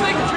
Let's